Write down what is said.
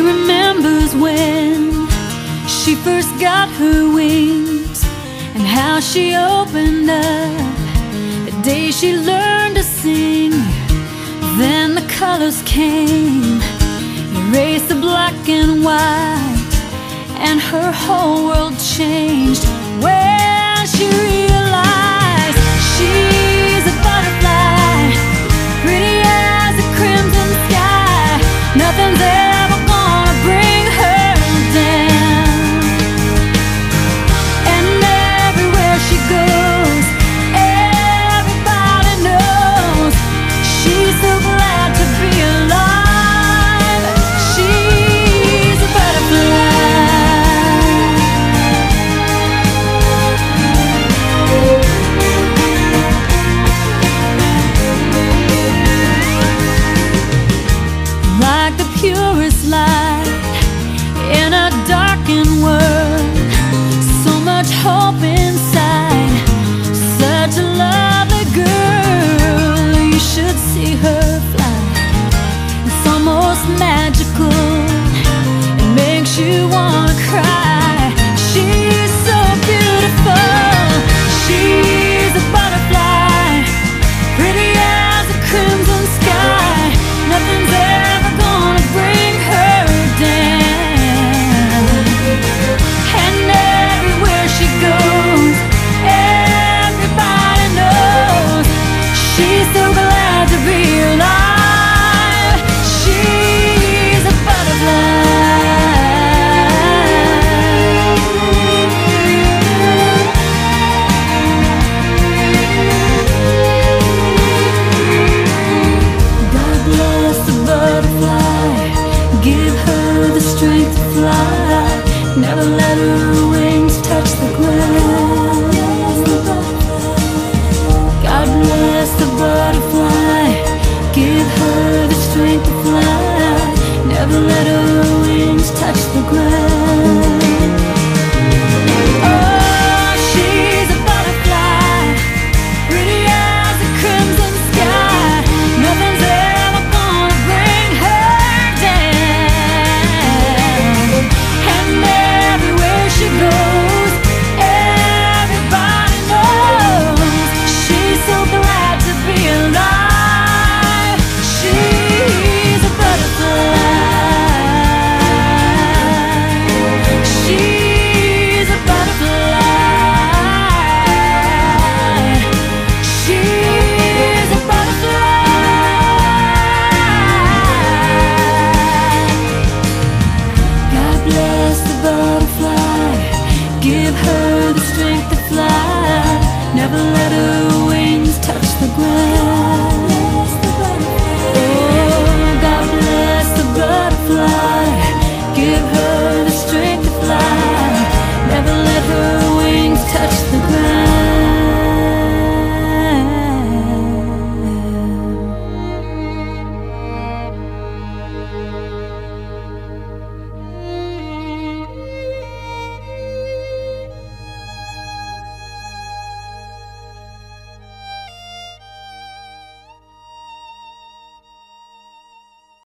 remembers when she first got her wings and how she opened up the day she learned to sing. Then the colors came, erased the black and white, and her whole world changed when she Never let her wings touch the ground. God bless the butterfly, give her the strength to fly. Never let her wings touch the ground.